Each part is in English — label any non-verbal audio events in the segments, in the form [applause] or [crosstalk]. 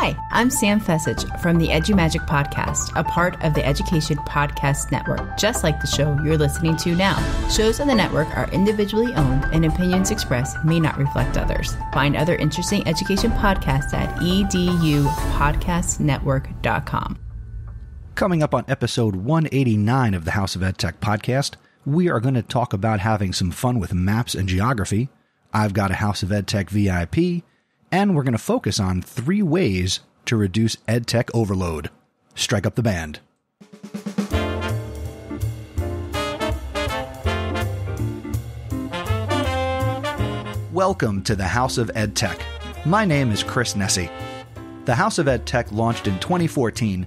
Hi, I'm Sam Fecich from the EduMagic podcast, a part of the Education Podcast Network, just like the show you're listening to now. Shows on the network are individually owned, and opinions expressed may not reflect others. Find other interesting education podcasts at edupodcastnetwork.com. Coming up on episode 189 of the House of EdTech podcast, we are going to talk about having some fun with maps and geography. I've got a House of EdTech VIP and we're going to focus on three ways to reduce EdTech overload. Strike up the band. Welcome to the House of EdTech. My name is Chris Nesi. The House of EdTech launched in 2014,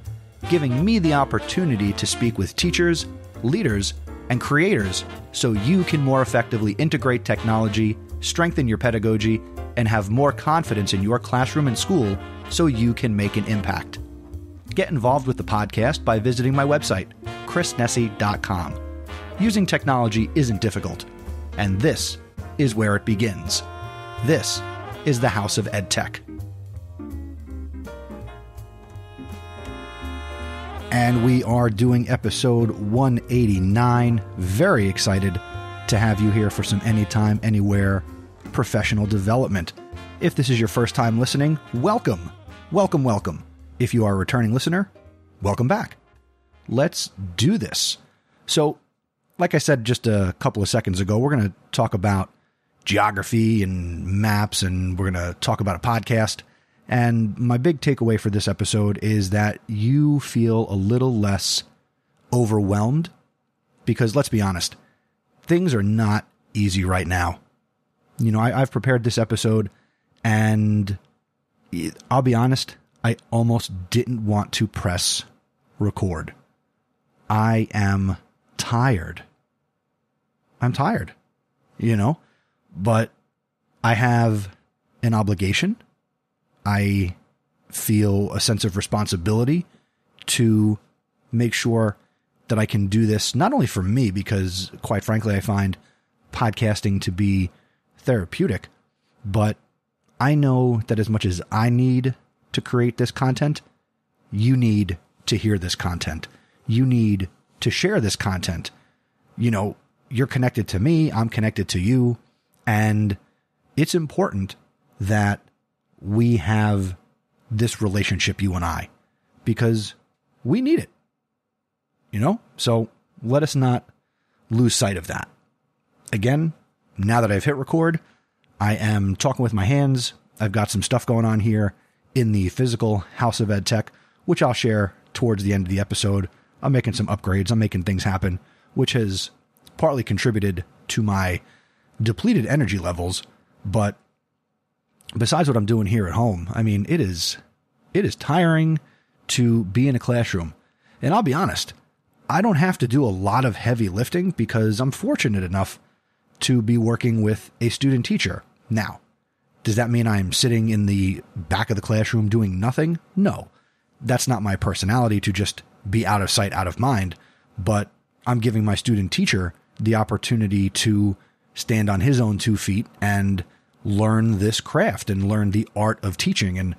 giving me the opportunity to speak with teachers, leaders, and creators so you can more effectively integrate technology, strengthen your pedagogy, and have more confidence in your classroom and school so you can make an impact. Get involved with the podcast by visiting my website, chrisnesi.com. Using technology isn't difficult, and this is where it begins. This is the House of EdTech. And we are doing episode 189. Very excited to have you here for some anytime, anywhere professional development. If this is your first time listening, welcome. Welcome, welcome. If you are a returning listener, welcome back. Let's do this. So, like I said just a couple of seconds ago, we're going to talk about geography and maps, and we're going to talk about a podcast. And my big takeaway for this episode is that you feel a little less overwhelmed because let's be honest, things are not easy right now you know, I, have prepared this episode and I'll be honest, I almost didn't want to press record. I am tired. I'm tired, you know, but I have an obligation. I feel a sense of responsibility to make sure that I can do this not only for me, because quite frankly, I find podcasting to be therapeutic, but I know that as much as I need to create this content, you need to hear this content. You need to share this content. You know, you're connected to me, I'm connected to you, and it's important that we have this relationship, you and I, because we need it. You know? So let us not lose sight of that. Again, now that I've hit record, I am talking with my hands. I've got some stuff going on here in the physical House of Ed Tech, which I'll share towards the end of the episode. I'm making some upgrades, I'm making things happen, which has partly contributed to my depleted energy levels. But besides what I'm doing here at home, I mean, it is it is tiring to be in a classroom. And I'll be honest, I don't have to do a lot of heavy lifting because I'm fortunate enough to be working with a student teacher. Now, does that mean I'm sitting in the back of the classroom doing nothing? No. That's not my personality to just be out of sight, out of mind, but I'm giving my student teacher the opportunity to stand on his own two feet and learn this craft and learn the art of teaching and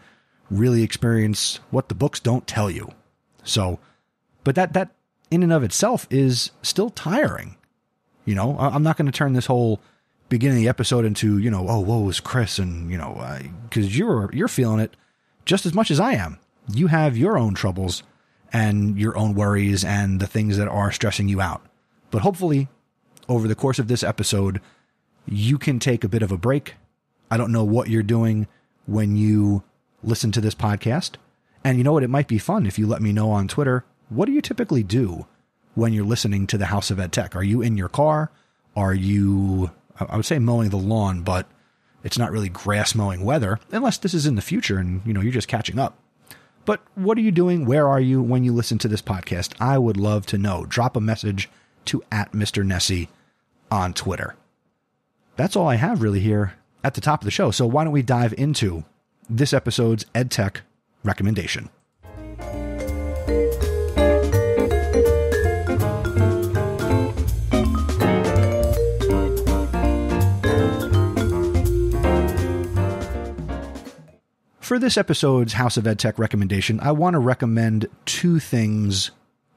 really experience what the books don't tell you. So, but that, that in and of itself is still tiring. You know, I'm not going to turn this whole beginning of the episode into you know, oh, woe, is Chris, and you know, because you're you're feeling it just as much as I am. You have your own troubles and your own worries and the things that are stressing you out. But hopefully, over the course of this episode, you can take a bit of a break. I don't know what you're doing when you listen to this podcast. And you know what? It might be fun if you let me know on Twitter. What do you typically do when you're listening to the House of Ed Tech? Are you in your car? Are you, I would say mowing the lawn, but it's not really grass mowing weather, unless this is in the future and, you know, you're just catching up. But what are you doing? Where are you when you listen to this podcast? I would love to know. Drop a message to at Mr. Nesi on Twitter. That's all I have really here at the top of the show. So why don't we dive into this episode's EdTech recommendation? For this episode's House of EdTech recommendation, I want to recommend two things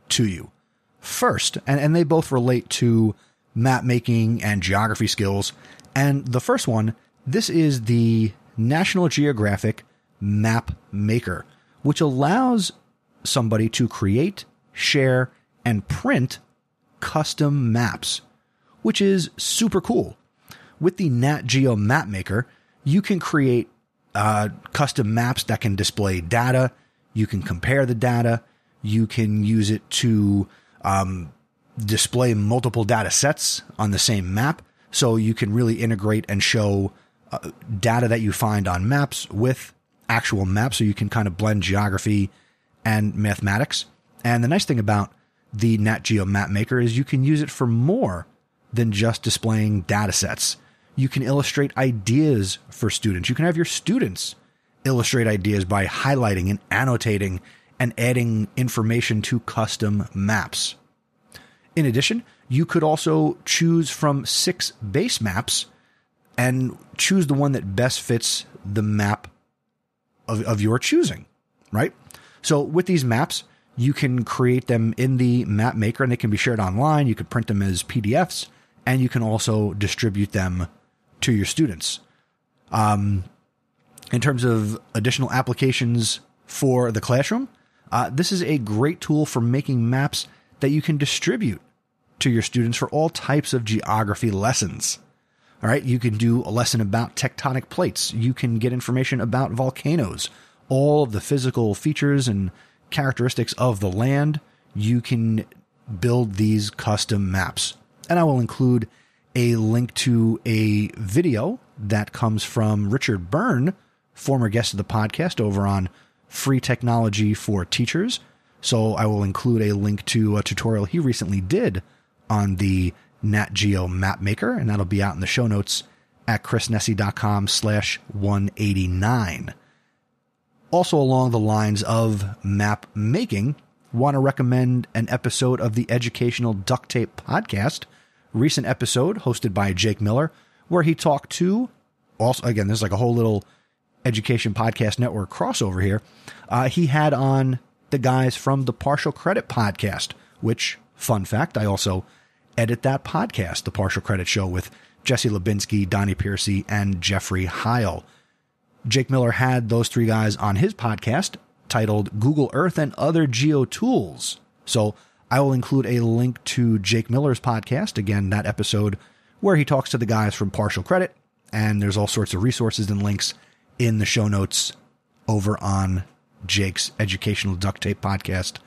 to you. First, and, and they both relate to map making and geography skills. And the first one, this is the National Geographic Map Maker, which allows somebody to create, share, and print custom maps, which is super cool. With the Nat Geo Map Maker, you can create uh, custom maps that can display data. You can compare the data. You can use it to um, display multiple data sets on the same map. So you can really integrate and show uh, data that you find on maps with actual maps. So you can kind of blend geography and mathematics. And the nice thing about the Nat Geo Map Maker is you can use it for more than just displaying data sets. You can illustrate ideas for students. You can have your students illustrate ideas by highlighting and annotating and adding information to custom maps. In addition, you could also choose from six base maps and choose the one that best fits the map of, of your choosing, right? So with these maps, you can create them in the map maker and they can be shared online. You could print them as PDFs and you can also distribute them to your students. Um, in terms of additional applications for the classroom, uh, this is a great tool for making maps that you can distribute to your students for all types of geography lessons. All right, you can do a lesson about tectonic plates. You can get information about volcanoes, all of the physical features and characteristics of the land. You can build these custom maps. And I will include a link to a video that comes from Richard Byrne, former guest of the podcast over on Free Technology for Teachers. So I will include a link to a tutorial he recently did on the Nat Geo Map Maker, and that'll be out in the show notes at chrisnesi.com slash 189. Also along the lines of map making, want to recommend an episode of the Educational Duct Tape Podcast, recent episode hosted by Jake Miller, where he talked to, also, again, there's like a whole little education podcast network crossover here. Uh, he had on the guys from the Partial Credit Podcast, which, fun fact, I also edit that podcast, The Partial Credit Show, with Jesse Lubinsky, Donnie Piercey, and Jeffrey Heil. Jake Miller had those three guys on his podcast titled Google Earth and Other Geo Tools. So I will include a link to Jake Miller's podcast, again, that episode where he talks to the guys from Partial Credit. And there's all sorts of resources and links in the show notes over on Jake's Educational Duct Tape Podcast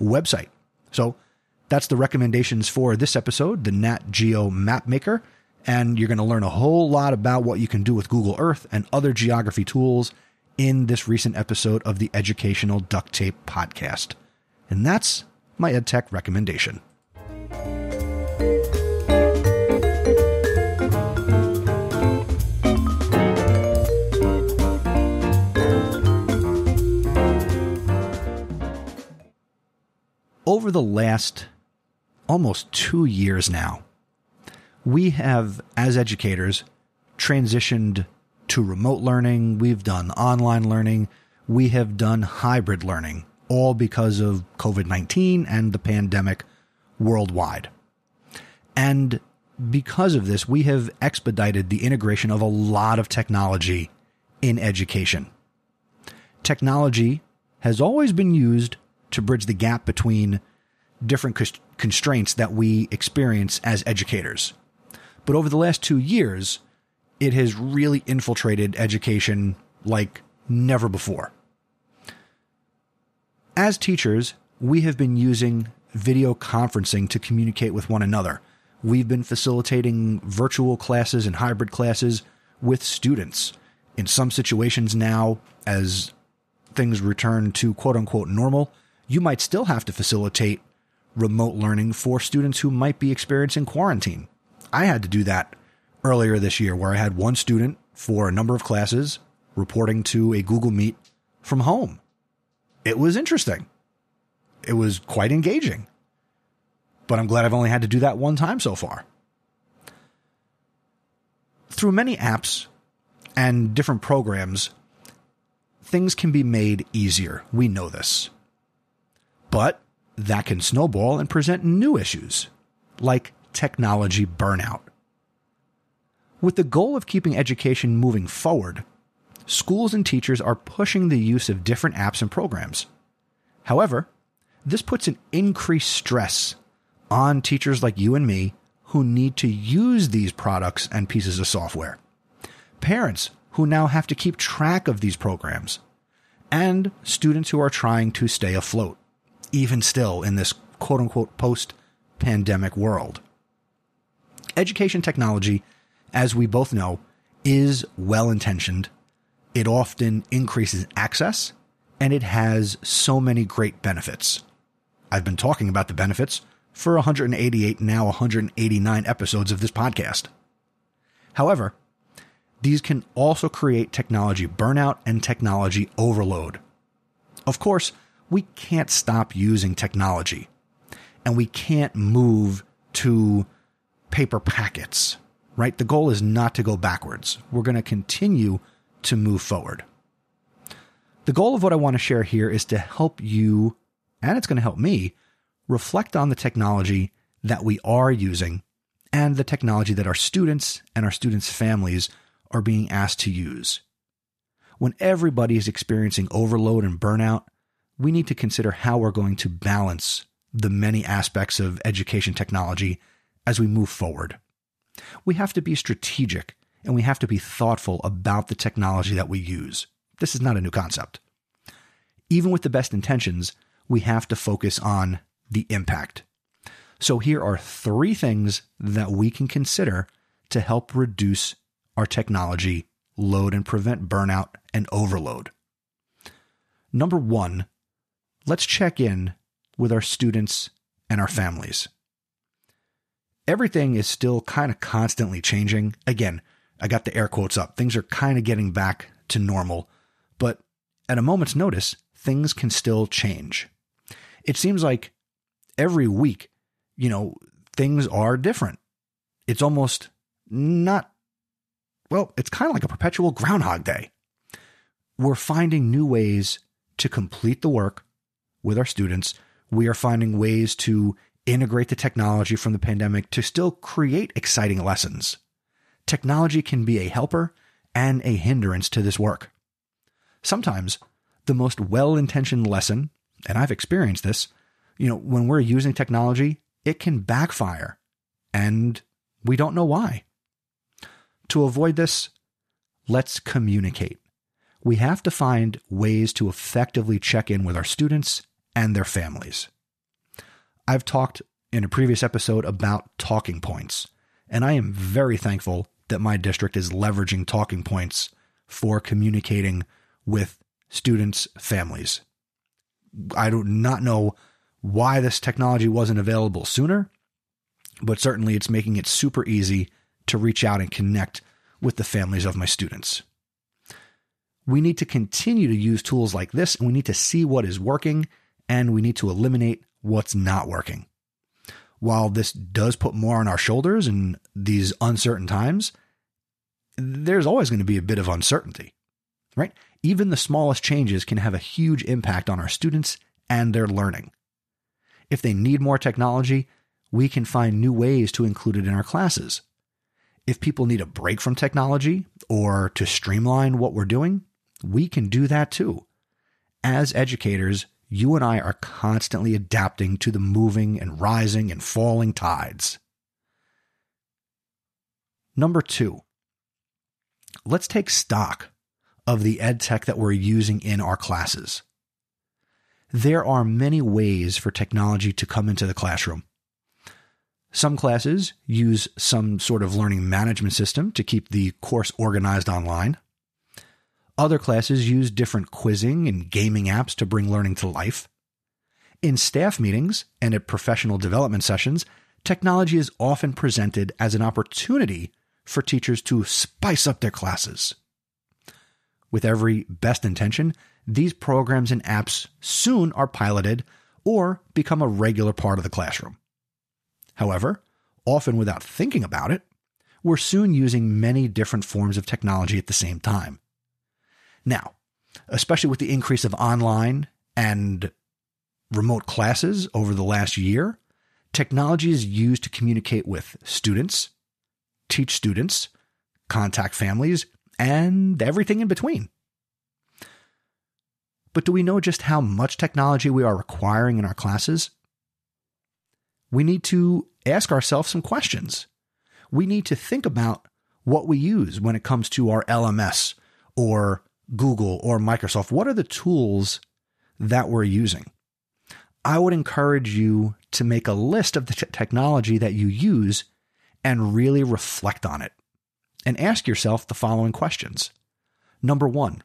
website. So that's the recommendations for this episode, the Nat Geo Map Maker. And you're going to learn a whole lot about what you can do with Google Earth and other geography tools in this recent episode of the Educational Duct Tape Podcast. And that's my EdTech recommendation. Over the last almost two years now, we have, as educators, transitioned to remote learning. We've done online learning. We have done hybrid learning, all because of COVID 19 and the pandemic worldwide. And because of this, we have expedited the integration of a lot of technology in education. Technology has always been used to bridge the gap between different constraints that we experience as educators. But over the last two years, it has really infiltrated education like never before. As teachers, we have been using video conferencing to communicate with one another. We've been facilitating virtual classes and hybrid classes with students. In some situations now, as things return to quote unquote normal, you might still have to facilitate remote learning for students who might be experiencing quarantine. I had to do that earlier this year where I had one student for a number of classes reporting to a Google Meet from home. It was interesting. It was quite engaging. But I'm glad I've only had to do that one time so far. Through many apps and different programs, things can be made easier. We know this. But that can snowball and present new issues, like technology burnout. With the goal of keeping education moving forward, schools and teachers are pushing the use of different apps and programs. However, this puts an increased stress on teachers like you and me who need to use these products and pieces of software, parents who now have to keep track of these programs, and students who are trying to stay afloat, even still in this quote unquote post pandemic world. Education technology, as we both know, is well intentioned. It often increases access and it has so many great benefits. I've been talking about the benefits for 188, now 189 episodes of this podcast. However, these can also create technology burnout and technology overload. Of course, we can't stop using technology, and we can't move to paper packets, right? The goal is not to go backwards. We're going to continue to move forward. The goal of what I want to share here is to help you, and it's going to help me, reflect on the technology that we are using and the technology that our students and our students' families are being asked to use. When everybody is experiencing overload and burnout, we need to consider how we're going to balance the many aspects of education technology as we move forward. We have to be strategic and we have to be thoughtful about the technology that we use. This is not a new concept. Even with the best intentions, we have to focus on the impact. So here are three things that we can consider to help reduce our technology load and prevent burnout and overload. Number one, let's check in with our students and our families. Everything is still kind of constantly changing. Again, I got the air quotes up. Things are kind of getting back to normal, but at a moment's notice, things can still change. It seems like every week, you know, things are different. It's almost not, well, it's kind of like a perpetual Groundhog Day. We're finding new ways to complete the work with our students. We are finding ways to integrate the technology from the pandemic to still create exciting lessons. Technology can be a helper and a hindrance to this work. Sometimes the most well intentioned lesson, and I've experienced this, you know, when we're using technology, it can backfire and we don't know why. To avoid this, let's communicate. We have to find ways to effectively check in with our students and their families. I've talked in a previous episode about talking points, and I am very thankful that my district is leveraging talking points for communicating with students' families. I do not know why this technology wasn't available sooner, but certainly it's making it super easy to reach out and connect with the families of my students. We need to continue to use tools like this, and we need to see what is working, and we need to eliminate what's not working. While this does put more on our shoulders in these uncertain times, there's always going to be a bit of uncertainty, right? Even the smallest changes can have a huge impact on our students and their learning. If they need more technology, we can find new ways to include it in our classes. If people need a break from technology or to streamline what we're doing, we can do that too. As educators, you and I are constantly adapting to the moving and rising and falling tides. Number two, let's take stock of the ed tech that we're using in our classes there are many ways for technology to come into the classroom. Some classes use some sort of learning management system to keep the course organized online. Other classes use different quizzing and gaming apps to bring learning to life. In staff meetings and at professional development sessions, technology is often presented as an opportunity for teachers to spice up their classes. With every best intention, these programs and apps soon are piloted or become a regular part of the classroom. However, often without thinking about it, we're soon using many different forms of technology at the same time. Now, especially with the increase of online and remote classes over the last year, technology is used to communicate with students, teach students, contact families, and everything in between. But do we know just how much technology we are requiring in our classes? We need to ask ourselves some questions. We need to think about what we use when it comes to our LMS or Google or Microsoft. What are the tools that we're using? I would encourage you to make a list of the t- technology that you use and really reflect on it. And ask yourself the following questions. Number one,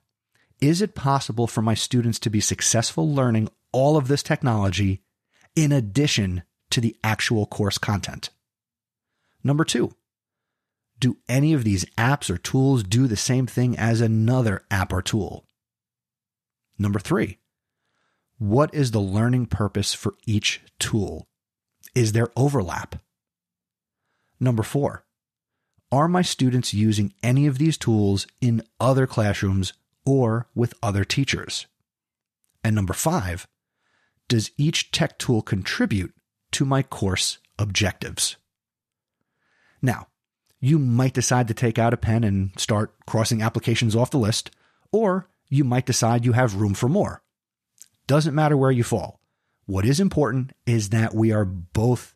is it possible for my students to be successful learning all of this technology in addition to the actual course content? Number two, do any of these apps or tools do the same thing as another app or tool? Number three, what is the learning purpose for each tool? Is there overlap? Number four, are my students using any of these tools in other classrooms or with other teachers? And number five, does each tech tool contribute to my course objectives? Now, you might decide to take out a pen and start crossing applications off the list, or you might decide you have room for more. Doesn't matter where you fall. What is important is that we are both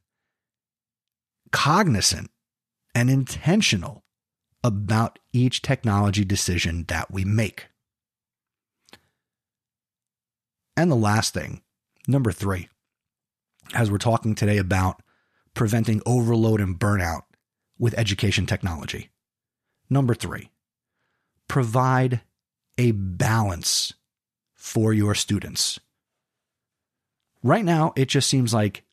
cognizant and intentional about each technology decision that we make. And the last thing, number three, as we're talking today about preventing overload and burnout with education technology. Number three, provide a balance for your students. Right now, it just seems like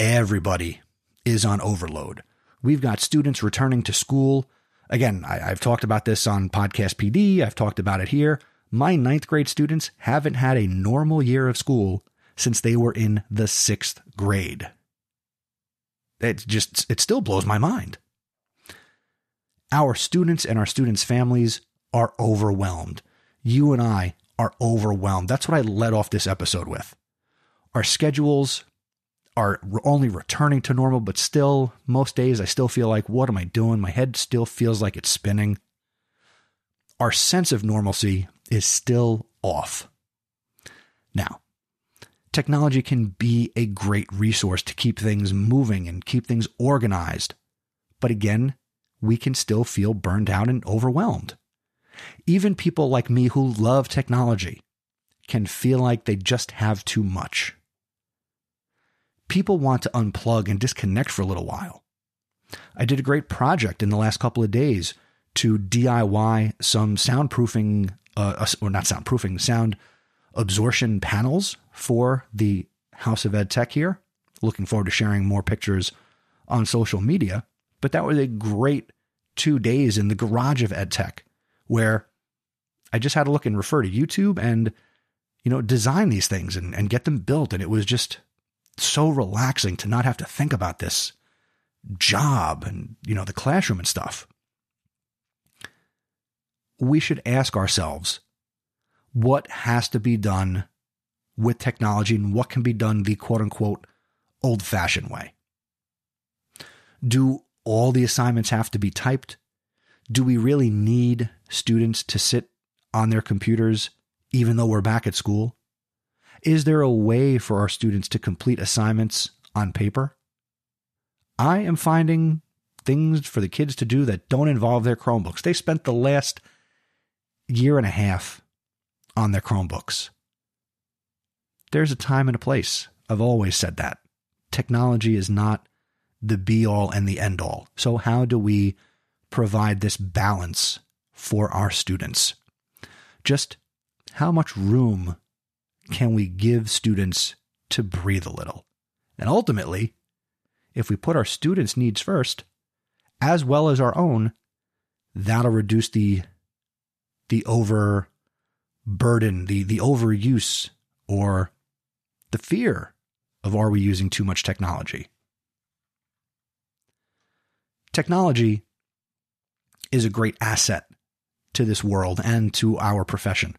everybody is on overload. We've got students returning to school. Again, I, have talked about this on Podcast PD, I've talked about it here. My ninth grade students haven't had a normal year of school since they were in the sixth grade. It just, it still blows my mind. Our students and our students' families are overwhelmed. You and I are overwhelmed. That's what I led off this episode with. Our schedules are only returning to normal, but still, most days I still feel like, what am I doing? My head still feels like it's spinning. Our sense of normalcy is still off. Now, technology can be a great resource to keep things moving and keep things organized. But again, we can still feel burned out and overwhelmed. Even people like me who love technology can feel like they just have too much. People want to unplug and disconnect for a little while. I did a great project in the last couple of days to DIY some soundproofing, uh, or not soundproofing, sound absorption panels for the House of Ed Tech here. Looking forward to sharing more pictures on social media. But that was a great two days in the garage of EdTech where I just had to look and refer to YouTube and, you know, design these things and, and get them built. And it was just so relaxing to not have to think about this job and, you know, the classroom and stuff. We should ask ourselves what has to be done with technology and what can be done the quote unquote old fashioned way. Do all the assignments have to be typed? Do we really need students to sit on their computers even though we're back at school? Is there a way for our students to complete assignments on paper? I am finding things for the kids to do that don't involve their Chromebooks. They spent the last year and a half on their Chromebooks. There's a time and a place. I've always said that. Technology is not the be all and the end all. So, how do we provide this balance for our students? Just how much room can we give students to breathe a little? And ultimately, if we put our students' needs first, as well as our own, that'll reduce the the over burden, the the overuse, or the fear of are we using too much technology? Technology is a great asset to this world and to our profession.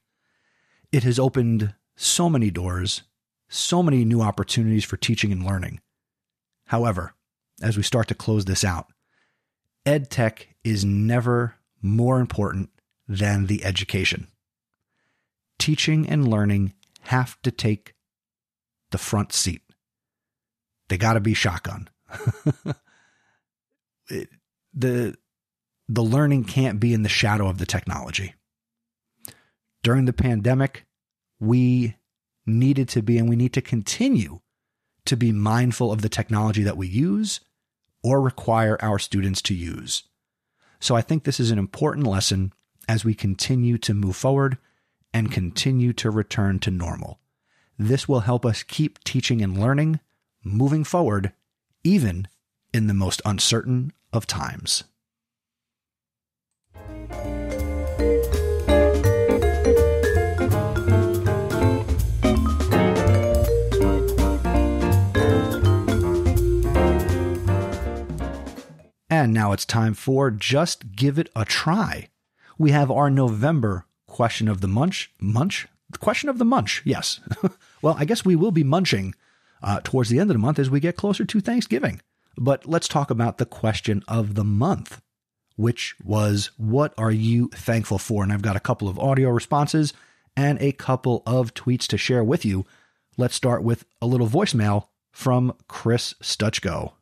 It has opened so many doors, so many new opportunities for teaching and learning. However, as we start to close this out, ed tech is never more important than the education. Teaching and learning have to take the front seat. They got to be shotgun. [laughs] the the learning can't be in the shadow of the technology. During the pandemic, we needed to be and we need to continue to be mindful of the technology that we use or require our students to use. So I think this is an important lesson as we continue to move forward and continue to return to normal. This will help us keep teaching and learning moving forward, even in the most uncertain of times. And now it's time for Just Give It a Try. We have our November question of the munch. Munch? The question of the munch, yes. [laughs] well, I guess we will be munching uh, towards the end of the month as we get closer to Thanksgiving. But let's talk about the question of the month, which was What are you thankful for? And I've got a couple of audio responses and a couple of tweets to share with you. Let's start with a little voicemail from Chris Stuchko.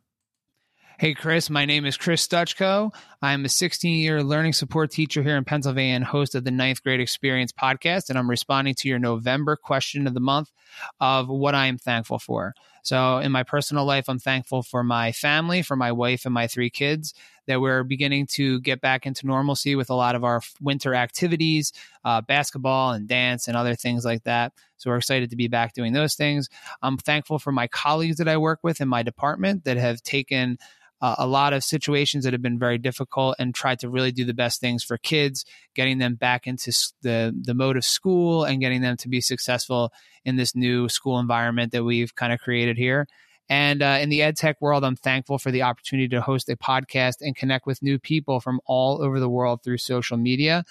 Hey, Chris, my name is Chris Stuchko. I'm a 16 year learning support teacher here in Pennsylvania and host of the Ninth Grade Experience podcast. And I'm responding to your November question of the month of what I am thankful for. So, in my personal life, I'm thankful for my family, for my wife and my three kids, that we're beginning to get back into normalcy with a lot of our winter activities, uh, basketball and dance and other things like that. So, we're excited to be back doing those things. I'm thankful for my colleagues that I work with in my department that have taken uh, a lot of situations that have been very difficult and tried to really do the best things for kids, getting them back into the the mode of school and getting them to be successful in this new school environment that we've kind of created here. And uh, in the ed tech world, I'm thankful for the opportunity to host a podcast and connect with new people from all over the world through social media.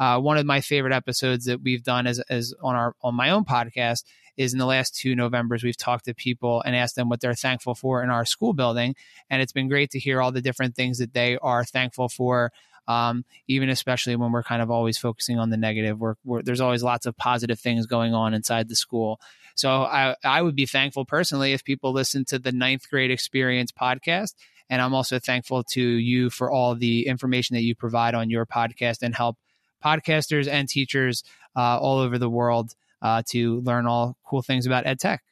Uh, one of my favorite episodes that we've done is, as on our on my own podcast is in the last two Novembers, we've talked to people and asked them what they're thankful for in our school building. And it's been great to hear all the different things that they are thankful for. Um, even especially when we're kind of always focusing on the negative, we're, we're, there's always lots of positive things going on inside the school. So I, I would be thankful personally if people listen to the ninth grade experience podcast. And I'm also thankful to you for all the information that you provide on your podcast and help podcasters and teachers uh, all over the world uh, to learn all cool things about ed tech.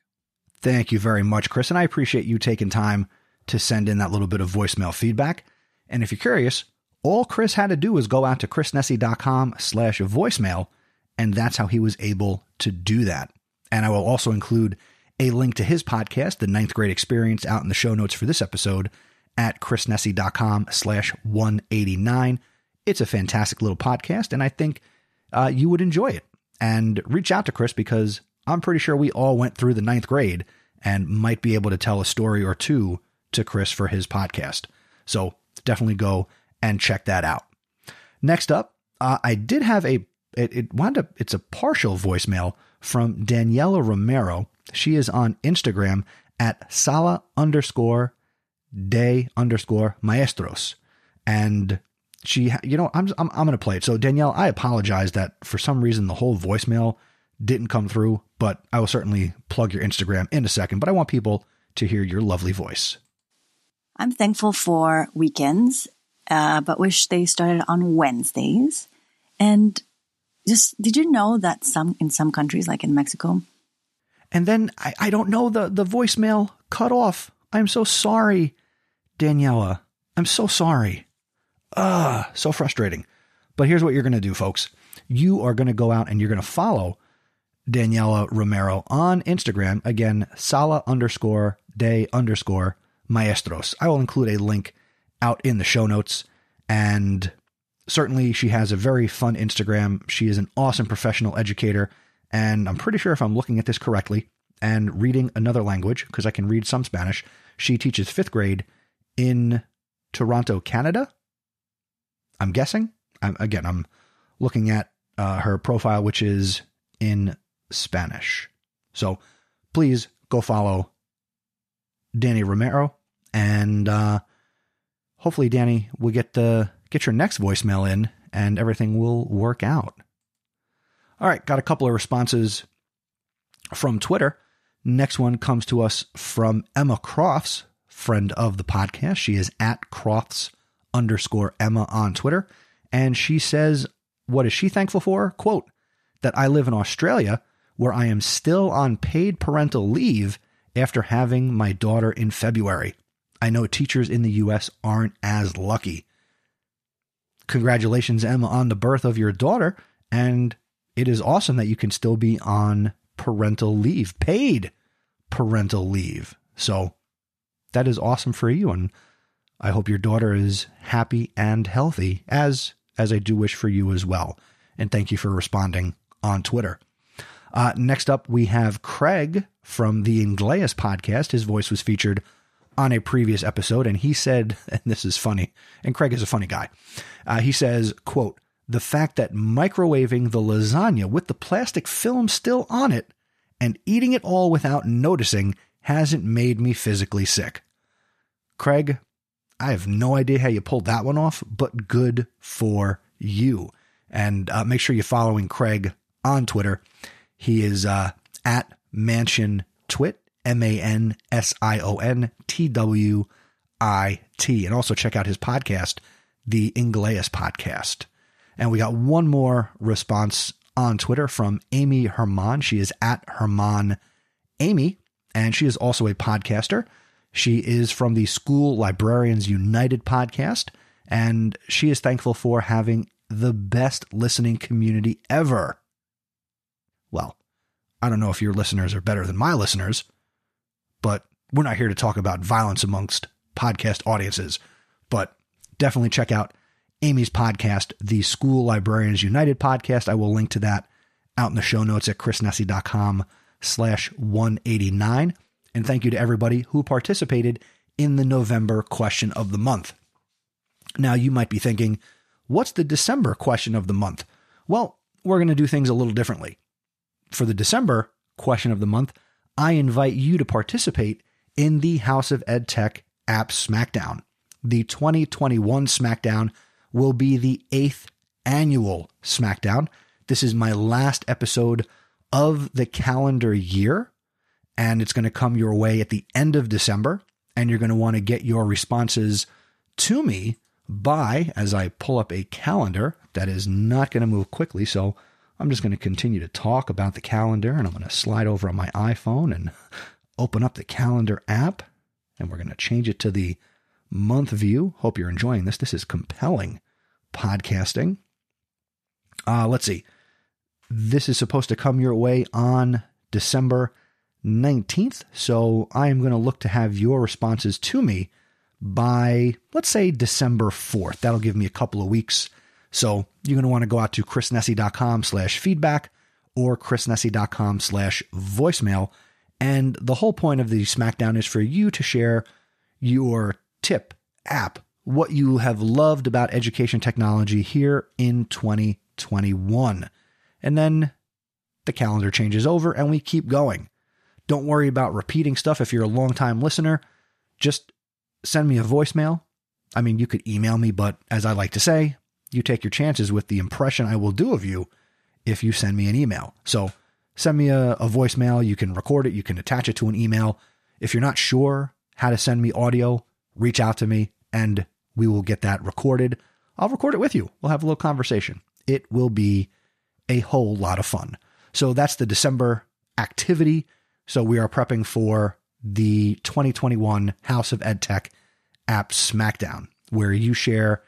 Thank you very much, Chris. And I appreciate you taking time to send in that little bit of voicemail feedback. And if you're curious, all Chris had to do was go out to chrisnesi.com slash voicemail, and that's how he was able to do that. And I will also include a link to his podcast, The Ninth Grade Experience, out in the show notes for this episode at chrisnesi.com slash 189. It's a fantastic little podcast, and I think uh, you would enjoy it and reach out to Chris because I'm pretty sure we all went through the ninth grade and might be able to tell a story or two to Chris for his podcast. So definitely go and check that out. Next up, uh, I did have a it, it wound up it's a partial voicemail from Daniela Romero. She is on Instagram at Sala underscore de underscore maestros. And she, you know, I'm, I'm, I'm going to play it. So, Danielle, I apologize that for some reason the whole voicemail didn't come through, but I will certainly plug your Instagram in a second. But I want people to hear your lovely voice. I'm thankful for weekends, uh, but wish they started on Wednesdays. And just, did you know that some, in some countries, like in Mexico, and then I, I don't know the, the voicemail cut off. I'm so sorry, Daniela. I'm so sorry. Ah, so frustrating. But here's what you're going to do, folks. You are going to go out and you're going to follow Daniela Romero on Instagram. Again, Sala underscore day underscore maestros. I will include a link out in the show notes. And certainly, she has a very fun Instagram. She is an awesome professional educator. And I'm pretty sure if I'm looking at this correctly and reading another language, because I can read some Spanish, she teaches fifth grade in Toronto, Canada. I'm guessing. I'm, again, I'm looking at uh, her profile, which is in Spanish. So please go follow Danny Romero and uh, hopefully, Danny, will get the get your next voicemail in and everything will work out. All right, got a couple of responses from Twitter. Next one comes to us from Emma Crofts, friend of the podcast. She is at Crofts underscore Emma on Twitter. And she says, What is she thankful for? Quote, that I live in Australia where I am still on paid parental leave after having my daughter in February. I know teachers in the US aren't as lucky. Congratulations, Emma, on the birth of your daughter. And it is awesome that you can still be on parental leave, paid parental leave. So that is awesome for you. And I hope your daughter is happy and healthy, as as I do wish for you as well. And thank you for responding on Twitter. Uh, next up, we have Craig from the Ingles podcast. His voice was featured on a previous episode, and he said, [laughs] and this is funny, and Craig is a funny guy. Uh, he says, quote, the fact that microwaving the lasagna with the plastic film still on it and eating it all without noticing hasn't made me physically sick. Craig, I have no idea how you pulled that one off, but good for you. And uh, make sure you're following Craig on Twitter. He is uh, at Mansion Twit, M A N S I O N T W I T. And also check out his podcast, the Ingles Podcast. And we got one more response on Twitter from Amy Hermon. She is at Hermon Amy, and she is also a podcaster. She is from the School Librarians United podcast, and she is thankful for having the best listening community ever. Well, I don't know if your listeners are better than my listeners, but we're not here to talk about violence amongst podcast audiences. But definitely check out Amy's podcast, the School Librarians United podcast. I will link to that out in the show notes at chrisnesi.com slash 189. And thank you to everybody who participated in the November question of the month. Now, you might be thinking, what's the December question of the month? Well, we're going to do things a little differently. For the December question of the month, I invite you to participate in the House of EdTech app SmackDown. The 2021 SmackDown will be the eighth annual SmackDown. This is my last episode of the calendar year, and it's going to come your way at the end of December. And you're going to want to get your responses to me by, as I pull up a calendar that is not going to move quickly. So I'm just going to continue to talk about the calendar, and I'm going to slide over on my iPhone and open up the calendar app, and we're going to change it to the month view. Hope you're enjoying this. This is compelling podcasting. Uh, let's see. This is supposed to come your way on December 19th. So I am going to look to have your responses to me by, let's say, December 4th. That'll give me a couple of weeks. So you're going to want to go out to chrisnesi.com slash feedback or chrisnesi.com slash voicemail. And the whole point of the SmackDown is for you to share your tip, app, what you have loved about education technology here in 2021. And then the calendar changes over and we keep going. Don't worry about repeating stuff if you're a long-time listener. Just send me a voicemail. I mean, you could email me, but as I like to say, you take your chances with the impression I will do of you if you send me an email. So send me a, a voicemail. You can record it, you can attach it to an email. If you're not sure how to send me audio, reach out to me and we will get that recorded. I'll record it with you. We'll have a little conversation. It will be a whole lot of fun. So that's the December activity. So we are prepping for the 2021 House of EdTech app SmackDown, where you share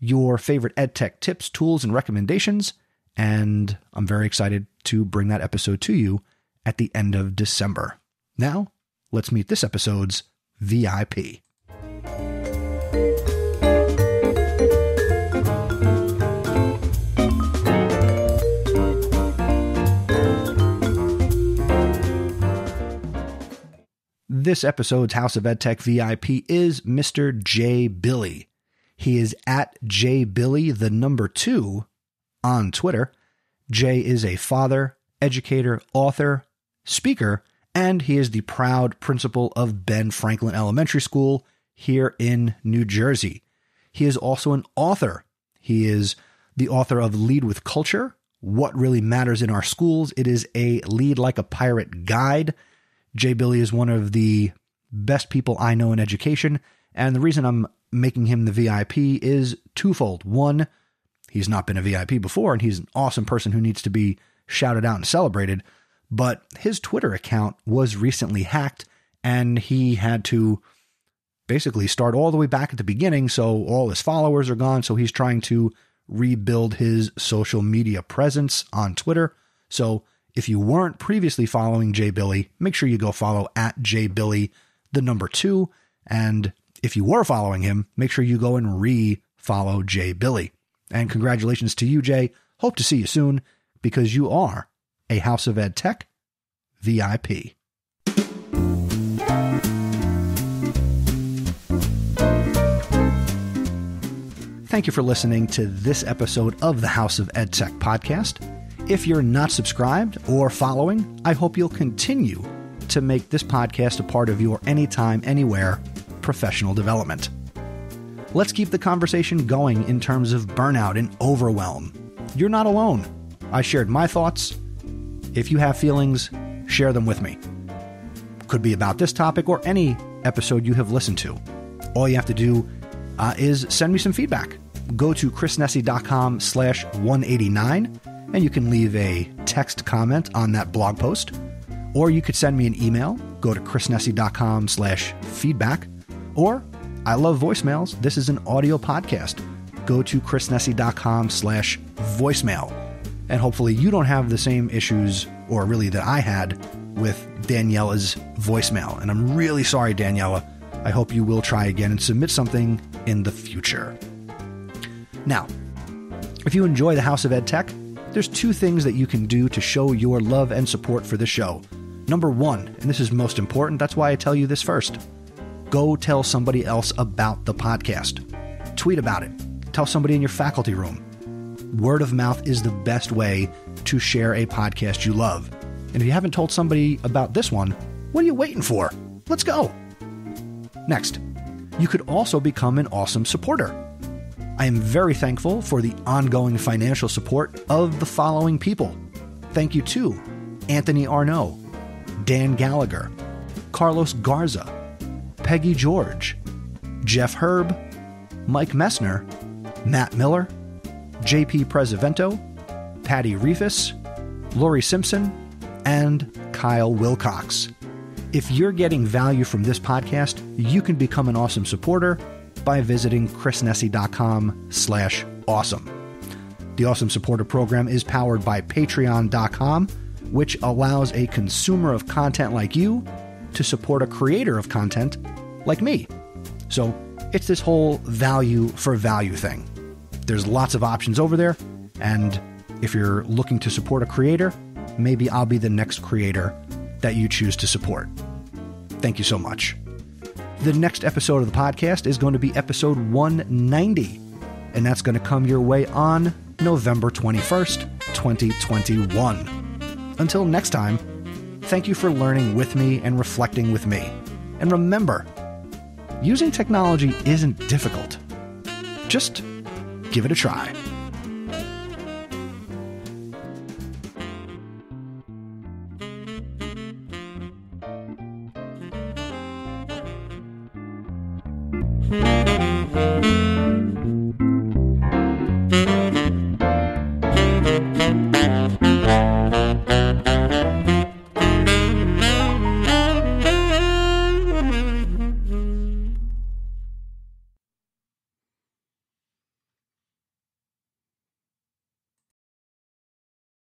your favorite EdTech tips, tools, and recommendations. And I'm very excited to bring that episode to you at the end of December. Now, let's meet this episode's VIP. This episode's House of EdTech VIP is Mr. Jay Billy. He is at Jay Billy, the number two, on Twitter. Jay is a father educator, author, speaker, and he is the proud principal of Ben Franklin Elementary School here in New Jersey. He is also an author. He is the author of Lead with Culture, What Really Matters in Our Schools. It is a lead like a pirate guide. Jay Billy is one of the best people I know in education, and the reason I'm making him the VIP is twofold. One, he's not been a VIP before, and he's an awesome person who needs to be shouted out and celebrated. But his Twitter account was recently hacked, and he had to basically start all the way back at the beginning. So all his followers are gone. So he's trying to rebuild his social media presence on Twitter. So if you weren't previously following Jay Billy, make sure you go follow at Jay Billy, the number two. And if you were following him, make sure you go and re follow Jay Billy. And congratulations to you, Jay. Hope to see you soon because you are a House of Ed Tech VIP. Thank you for listening to this episode of the House of Ed Tech podcast. If you're not subscribed or following, I hope you'll continue to make this podcast a part of your anytime, anywhere professional development. Let's keep the conversation going in terms of burnout and overwhelm. You're not alone. I shared my thoughts. If you have feelings, share them with me. Could be about this topic or any episode you have listened to. All you have to do uh, is send me some feedback. Go to chrisnesi.com slash 189 and you can leave a text comment on that blog post. Or you could send me an email. Go to chrisnesi.com slash feedback. Or I love voicemails. This is an audio podcast. Go to chrisnesi.com slash voicemail. And hopefully you don't have the same issues, or really that I had, with Daniela's voicemail. And I'm really sorry, Daniela. I hope you will try again and submit something in the future. Now, if you enjoy the House of Ed Tech, there's two things that you can do to show your love and support for the show. Number one, and this is most important, that's why I tell you this first go tell somebody else about the podcast. Tweet about it. Tell somebody in your faculty room. Word of mouth is the best way to share a podcast you love. And if you haven't told somebody about this one, what are you waiting for? Let's go. Next, you could also become an awesome supporter. I am very thankful for the ongoing financial support of the following people. Thank you to Anthony Arnault, Dan Gallagher, Carlos Garza, Peggy George, Jeff Herb, Mike Messner, Matt Miller, JP Prezzavento, Patty Reefus, Lori Simpson, and Kyle Wilcox. If you're getting value from this podcast, you can become an awesome supporter by visiting chrisnesi.com slash awesome. The Awesome Supporter Program is powered by patreon.com, which allows a consumer of content like you to support a creator of content like me. So it's this whole value for value thing. There's lots of options over there, and if you're looking to support a creator, maybe I'll be the next creator that you choose to support. Thank you so much. The next episode of the podcast is going to be episode 190, and that's going to come your way on November 21st, 2021. Until next time, thank you for learning with me and reflecting with me. And remember, using technology isn't difficult. Just give it a try.